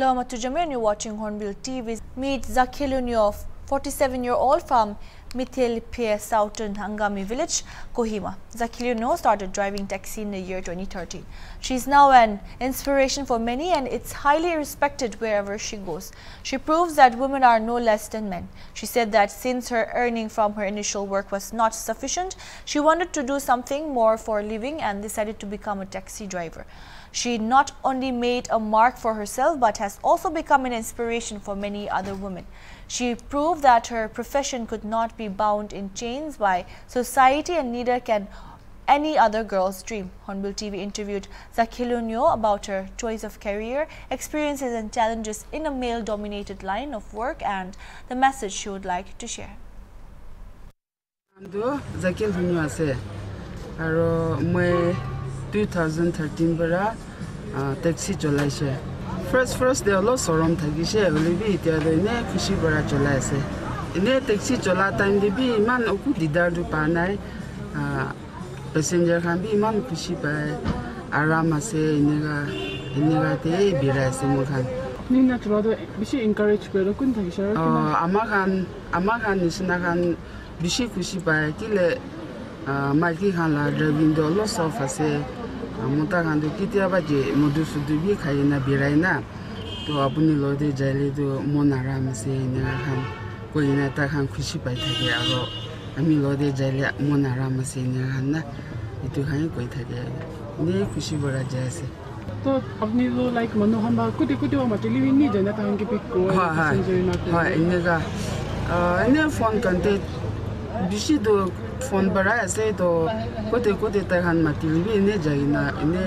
Hello, I'm you're watching Hornbill TV. Meet Zakhilunio, 47-year-old from Mithilpye, Southern Hangami village, Kohima. Zakhilunio started driving taxi in the year 2013. She is now an inspiration for many and it's highly respected wherever she goes. She proves that women are no less than men. She said that since her earning from her initial work was not sufficient, she wanted to do something more for a living and decided to become a taxi driver. She not only made a mark for herself but has also become an inspiration for many other women. She proved that her profession could not be bound in chains by society and neither can any other girl's dream. Hornbill TV interviewed Zakhilunio about her choice of career, experiences and challenges in a male-dominated line of work and the message she would like to share. Zakhilunio আছে আৰু মই 2013 পৰা taxi চলাইছে first first day অলপ চৰম থাকিছে হ'লে B এতিয়া এনে খুচি পৰা চলাই আছে এনে টেক্সি চলা টাইম দিবি ইমান একো দিগদাৰটো পোৱা নাই পেচেঞ্জাৰ খান বি ইমান খুচি পায় আৰাম আছে এনেকুৱা এনেকুৱাতে বিৰাই আছে মোৰ খান আমাৰ খান আমাৰ খান নিচিনা খান বেছি খুচি পায় কেলে malki khan la driving do lots of ase muta khan de kitya ba je mudu sudu bi khai na birai na to apuni lo de jaile do monara me se ne khan ko ina ta khan khushi pai thake aro ami lo de jaile monara me se ne khan na itu khan koi thake ne khushi bora jaise तो अपनी जो like मनोहर बा कुटी कुटी वो मचली भी नहीं जाना था उनके पिक को हां हां हां इनका अ इन्हें फोन करते এনেকুৱা এনে ফোন পৰাই আছে তো কোটে কোটে তাহান মাতিলিবি এনে যায় এনে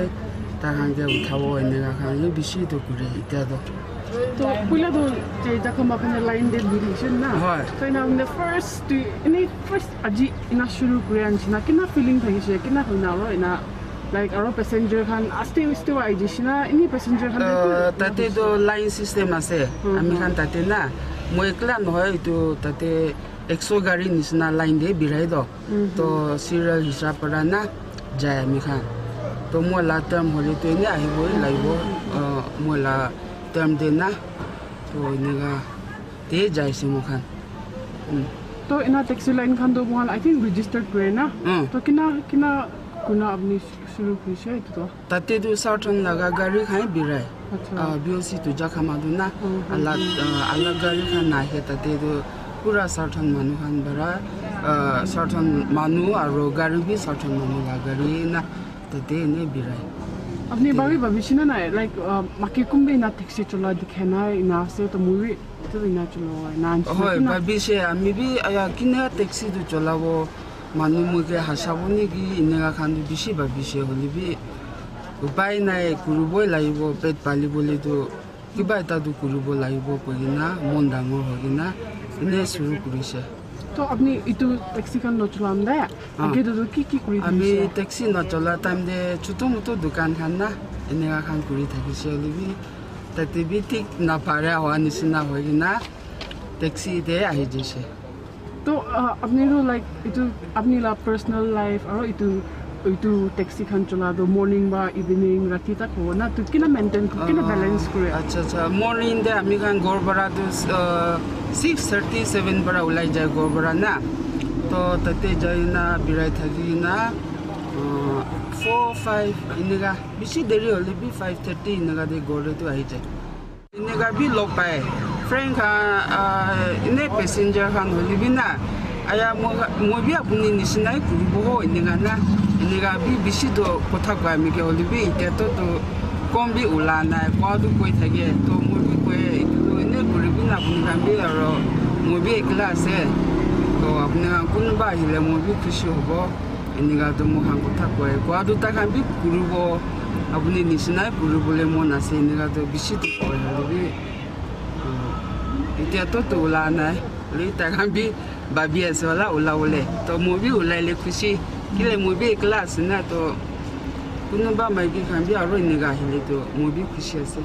তাহানকে উঠাব এনেকুৱা কাৰণে বেছিতো কৰে এতিয়াতো তো পইলাতো যে জাকম আপোনাৰ লাইন ডেট দি দিছিল না হয় তো এনে আপুনি ফাৰ্ষ্ট এনেই ফাৰ্ষ্ট আজি ইনা শুৰু কৰি আনিছিনা কিনা ফিলিং থাকিছে কিনা হ'ল না আৰু এনা লাইক আৰু পেচেঞ্জাৰ খান আস্তে আস্তে আহি দিছিনা এনে পেচেঞ্জাৰ খান তাতেতো লাইন চিষ্টেম আছে আমি খান তাতে না মই একলা নহয় এইটো তাতে একশ গাড়ী নিচিনা লাইন দিয়ে বিৰাই দ তো চিৰিয়েল হিচাপ পৰা না যায় আমি খান তো মই লা টাৰ্ম হ'লেতো এনেই আহিবই লাগিব মই লা টাৰ্ম দে না তো এনেকুৱা দিয়ে যাইছে মোৰ খান তো এনা টেক্সি লাইন খান তো মই আই থিংক ৰেজিষ্টাৰ্ড কৰে না তো কিনা কিনা কোনা আপুনি শুৰু কৰিছে এইটো তাতেতো চাউথন লগা গাড়ী খাই বিৰাই বি অ' চিটো জাখামাটো না আলাগ আলাগ গাড়ী খান নাহে পুৰা চাউথন মানুহ খান বাৰা চাউথন মানুহ আৰু গাড়ী বি চাউথন মানুহ গাড়ী না তাতে এনেই বিৰাই। আপুনি বাৰু ভাবিছেনে নাই? লাইক মাকে কোনবে না টেক্সি চলোৱা দেখে নাই না আছে তো না হয় ভাবিছে আমি বি কিনে টেক্সিটো চলাব মানুহ মোকে হাচাব নেকি এনেকুৱা খানটো বেছি ভাবিছে হ'লে বি উপায় নাই কৰিবই লাগিব পেট পালিবলৈতো কিবা এটাতো কৰিব লাগিব কৈ কিনা মন ডাঙৰ হৈ কিনা এনেই চুৰু কৰিছে তো আপুনি এইটো টেক্সিখন নচলাম দে আগেতো কি কি কৰি আমি টেক্সি নচলা টাইম দে ছোটো মোটো দোকান খান না। এনেকুৱা খান কৰি থাকিছে বি তাতে বি ঠিক নাপাৰে হোৱা নিচিনা হৈ কিনা টেক্সিতে আহি যাইছে তো আপুনিতো লাইক এইটো আপুনি লা পাৰ্চনেল লাইফ আৰু এইটো এইটো টেক্সিখন চলাটো মৰ্ণিং বা ইভিনিং ৰাতি তাক হ'ব না? তো কিনা মেইনটেইন কিনা বেলেঞ্চ কৰে? আচ্ছা আচ্ছা। মৰ্ণিং দে আমি খান ঘৰ পৰাতো ছিক্স থাৰ্টি ছেভেন পৰা ওলাই যায় ঘৰ পৰা না? তো তাতে যাই না বিৰাই থাকি না ফ'ৰ ফাইভ এনেকুৱা বেছি দেৰি হ'লে বি ফাইভ থাৰ্টি এনেকুৱা দে ঘৰতো আহি যায়। এনেকুৱা বি লগ পায়। ফ্ৰেণ্ড খান এনেই পেচেঞ্জাৰ খান হ'লে বি না আয়া মই বি আপুনি নিচিনাই ঘূৰিব এনেকুৱা না এনেকুৱা বি বেছিতো কথা কয় আমি হ'লে বি এতিয়াতো কম বি ওলা নাই কোৱাটো কৈ থাকে তো মই বি কয় এইটো এনেই ঘূৰিবি না আপুনি খান বি আৰু মই বি একলা আছে তো আপুনি কোনোবা আহিলে মই বি খুচি হ'ব এনেকুৱাতো মোক খান কথা কয় কোৱাটো তাক খান বি ঘূৰিব আপুনি নিচিনাই ঘূৰিবলৈ মন আছে এনেকুৱাতো বেছিতো কয় হ'লে বি এতিয়াতো ওলা নাই তাক বি ভাবি আছে ওলা ওলাবলে তো মই বি ওলাইলে খুচি কেলে মই বি একলা আছে না তো কোনোবা মাইকী খান বি আৰু এনেকুৱা আহিলেতো মই বি খুচি আছে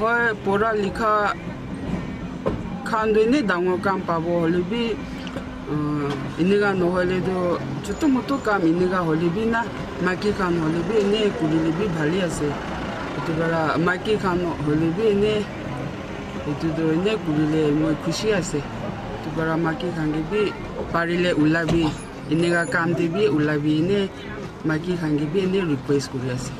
হয় পঢ়া লিখা খানটো এনেই ডাঙৰ কাম পাব হ'লে বি এনেকুৱা নহ'লেতো ছোটো মোটো কাম এনেকুৱা হ'লে বি না মাইকী খান হ'লে বি এনেই কৰিলে এনেই তোমাৰ মাকি খাংগিবি পাৰিলে ওলাবি এনেকুৱা কাম দিবি ওলাবি এনে মাকি খাংগিবি এনে ৰিকুৱেষ্ট কৰি আছে